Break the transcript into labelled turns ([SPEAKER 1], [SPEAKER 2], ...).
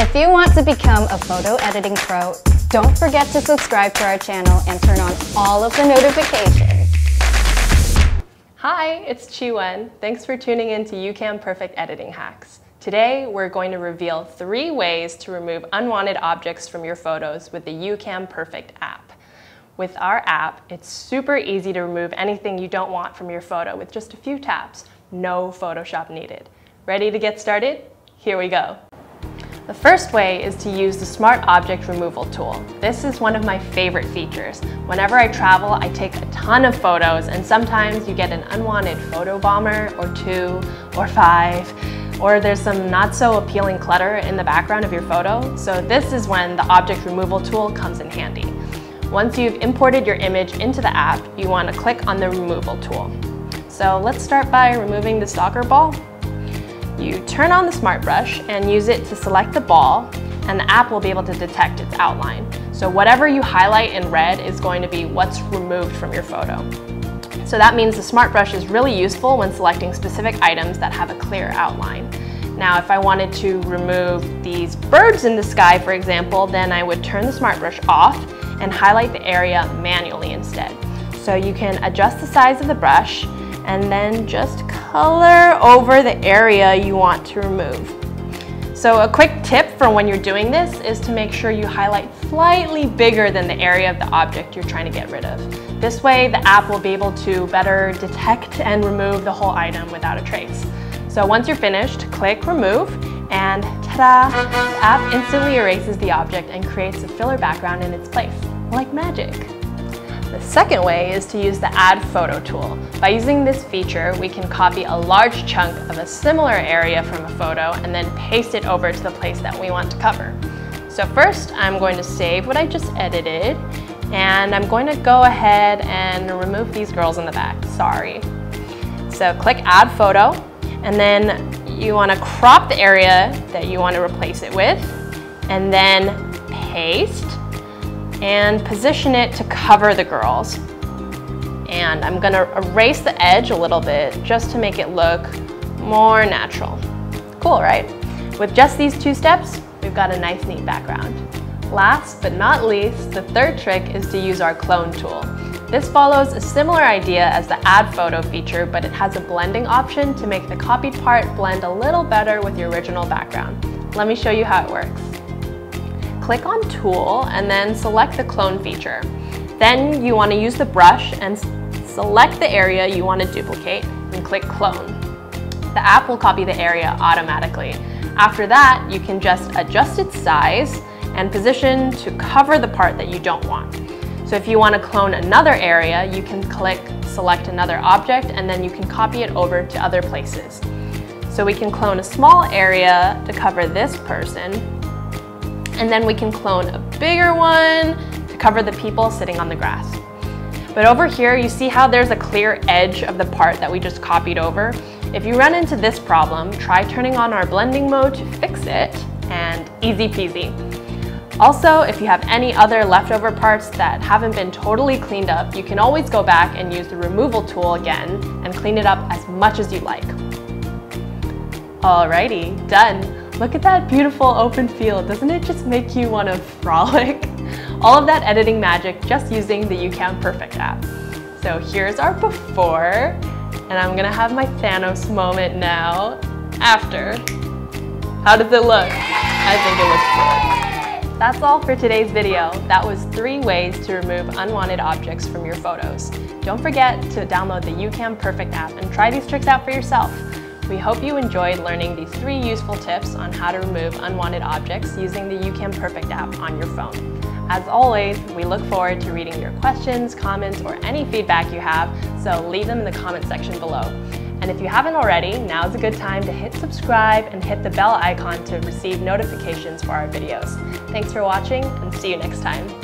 [SPEAKER 1] If you want to become a photo editing pro, don't forget to subscribe to our channel and turn on all of the notifications.
[SPEAKER 2] Hi, it's Chi Wen. Thanks for tuning in to YouCam Perfect Editing Hacks. Today, we're going to reveal three ways to remove unwanted objects from your photos with the YouCam Perfect app. With our app, it's super easy to remove anything you don't want from your photo with just a few taps. No Photoshop needed. Ready to get started? Here we go. The first way is to use the Smart Object Removal tool. This is one of my favorite features. Whenever I travel, I take a ton of photos and sometimes you get an unwanted photo bomber or two or five or there's some not so appealing clutter in the background of your photo. So this is when the object removal tool comes in handy. Once you've imported your image into the app, you want to click on the removal tool. So let's start by removing the soccer ball. You turn on the smart brush and use it to select the ball and the app will be able to detect its outline. So whatever you highlight in red is going to be what's removed from your photo. So that means the smart brush is really useful when selecting specific items that have a clear outline. Now, if I wanted to remove these birds in the sky, for example, then I would turn the smart brush off and highlight the area manually instead. So you can adjust the size of the brush and then just color over the area you want to remove. So a quick tip for when you're doing this is to make sure you highlight slightly bigger than the area of the object you're trying to get rid of. This way the app will be able to better detect and remove the whole item without a trace. So once you're finished, click remove and ta-da! The app instantly erases the object and creates a filler background in its place, like magic. The second way is to use the Add Photo tool. By using this feature, we can copy a large chunk of a similar area from a photo and then paste it over to the place that we want to cover. So first, I'm going to save what I just edited, and I'm going to go ahead and remove these girls in the back, sorry. So click Add Photo, and then you want to crop the area that you want to replace it with, and then paste, and position it to cover the girls. And I'm gonna erase the edge a little bit just to make it look more natural. Cool, right? With just these two steps, we've got a nice neat background. Last but not least, the third trick is to use our clone tool. This follows a similar idea as the add photo feature, but it has a blending option to make the copied part blend a little better with your original background. Let me show you how it works click on Tool and then select the clone feature. Then you want to use the brush and select the area you want to duplicate and click Clone. The app will copy the area automatically. After that, you can just adjust its size and position to cover the part that you don't want. So if you want to clone another area, you can click select another object and then you can copy it over to other places. So we can clone a small area to cover this person and then we can clone a bigger one to cover the people sitting on the grass. But over here, you see how there's a clear edge of the part that we just copied over? If you run into this problem, try turning on our blending mode to fix it, and easy peasy. Also, if you have any other leftover parts that haven't been totally cleaned up, you can always go back and use the removal tool again and clean it up as much as you like. Alrighty, done. Look at that beautiful open field. Doesn't it just make you want to frolic? All of that editing magic just using the YouCam Perfect app. So here's our before, and I'm gonna have my Thanos moment now, after. How does it look? I think it looks good. That's all for today's video. That was three ways to remove unwanted objects from your photos. Don't forget to download the YouCam Perfect app and try these tricks out for yourself. We hope you enjoyed learning these three useful tips on how to remove unwanted objects using the YouCam Perfect app on your phone. As always, we look forward to reading your questions, comments, or any feedback you have, so leave them in the comment section below. And if you haven't already, now is a good time to hit subscribe and hit the bell icon to receive notifications for our videos. Thanks for watching and see you next time.